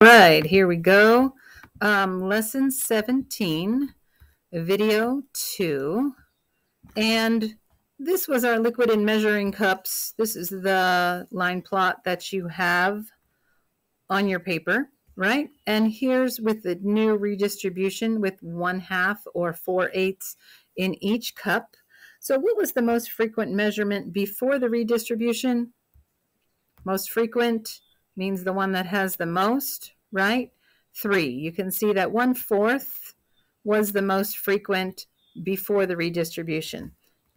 right, here we go. Um, lesson 17, video 2. And this was our liquid and measuring cups. This is the line plot that you have on your paper, right? And here's with the new redistribution with one half or four eighths in each cup. So what was the most frequent measurement before the redistribution? Most frequent means the one that has the most, right? Three. You can see that one fourth was the most frequent before the redistribution.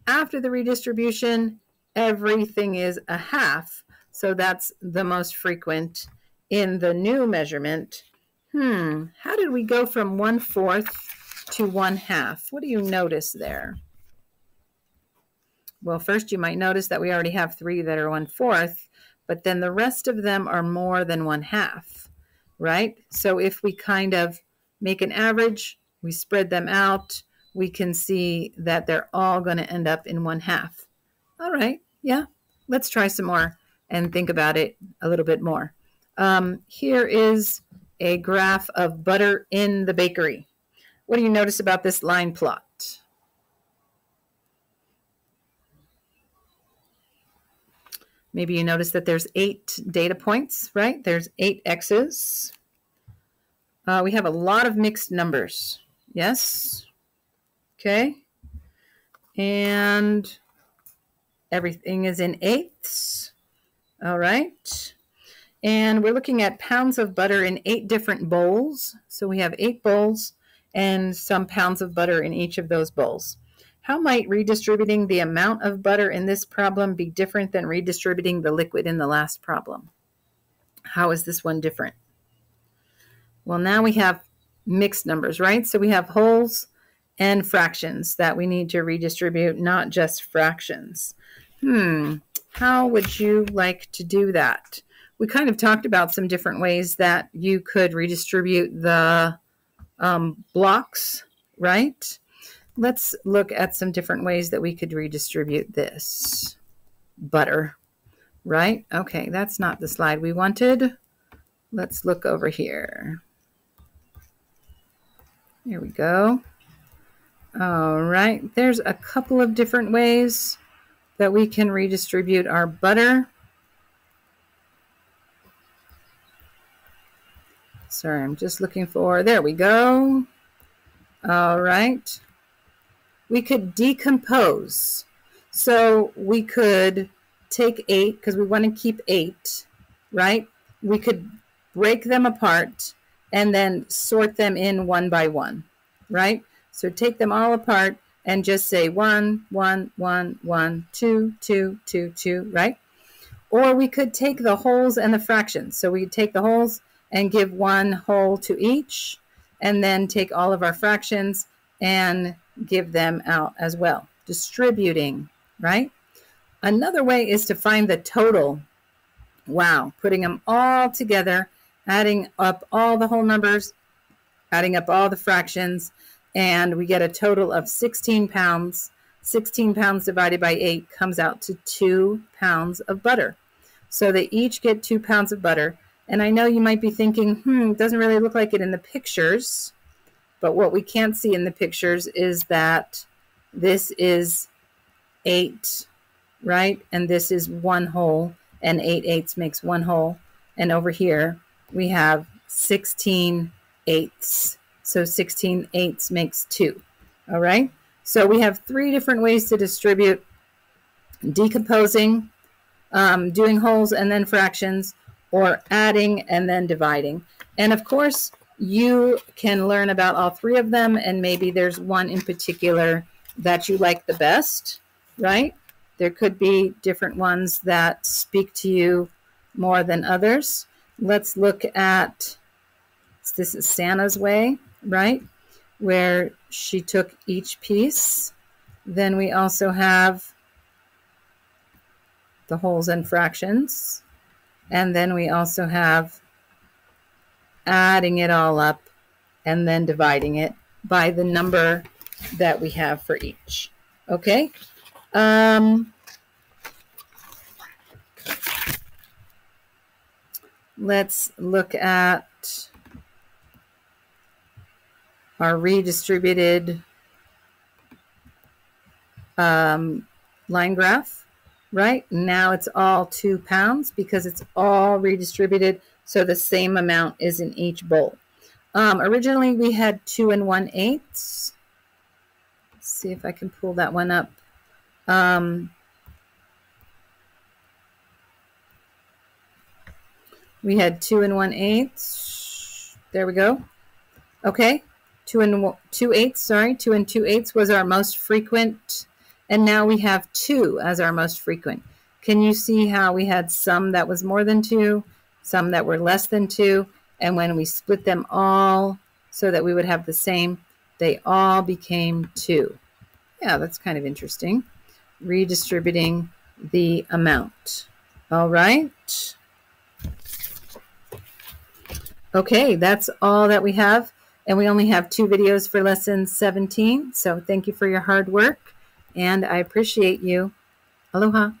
After the redistribution, everything is a half. So that's the most frequent in the new measurement. Hmm, how did we go from one fourth to one half? What do you notice there? Well, first you might notice that we already have three that are one fourth, but then the rest of them are more than one half, right? So if we kind of make an average, we spread them out, we can see that they're all going to end up in one half. All right, yeah, let's try some more and think about it a little bit more. Um, here is a graph of butter in the bakery. What do you notice about this line plot? Maybe you notice that there's eight data points, right? There's eight x's. Uh, we have a lot of mixed numbers. Yes. Okay. And everything is in eighths. All right. And we're looking at pounds of butter in eight different bowls. So we have eight bowls and some pounds of butter in each of those bowls. How might redistributing the amount of butter in this problem be different than redistributing the liquid in the last problem? How is this one different? Well, now we have mixed numbers, right? So we have wholes and fractions that we need to redistribute, not just fractions. Hmm, how would you like to do that? We kind of talked about some different ways that you could redistribute the um, blocks, right? Let's look at some different ways that we could redistribute this butter, right? Okay, that's not the slide we wanted. Let's look over here. Here we go. All right, there's a couple of different ways that we can redistribute our butter. Sorry, I'm just looking for, there we go. All right we could decompose. So we could take eight, because we want to keep eight, right? We could break them apart and then sort them in one by one, right? So take them all apart and just say one, one, one, one, two, two, two, two, right? Or we could take the wholes and the fractions. So we take the wholes and give one whole to each, and then take all of our fractions and give them out as well. Distributing, right? Another way is to find the total. Wow, putting them all together, adding up all the whole numbers, adding up all the fractions, and we get a total of 16 pounds. 16 pounds divided by 8 comes out to 2 pounds of butter. So they each get 2 pounds of butter. And I know you might be thinking, hmm, it doesn't really look like it in the pictures. But what we can't see in the pictures is that this is eight, right? And this is one whole, and eight eighths makes one whole. And over here, we have 16 eighths. So 16 eighths makes two, all right? So we have three different ways to distribute decomposing, um, doing wholes and then fractions, or adding and then dividing. And of course, you can learn about all three of them, and maybe there's one in particular that you like the best, right? There could be different ones that speak to you more than others. Let's look at this is Santa's way, right? Where she took each piece. Then we also have the wholes and fractions. And then we also have adding it all up, and then dividing it by the number that we have for each. Okay? Um, let's look at our redistributed um, line graph, right? Now it's all two pounds because it's all redistributed. So the same amount is in each bowl. Um, originally we had two and one eighths. Let's see if I can pull that one up. Um, we had two and one eighths. There we go. Okay, two and two eighths. Sorry, two and two eighths was our most frequent and now we have two as our most frequent. Can you see how we had some that was more than two, some that were less than two, and when we split them all so that we would have the same, they all became two. Yeah, that's kind of interesting. Redistributing the amount. All right. Okay, that's all that we have. And we only have two videos for lesson 17. So thank you for your hard work and I appreciate you. Aloha.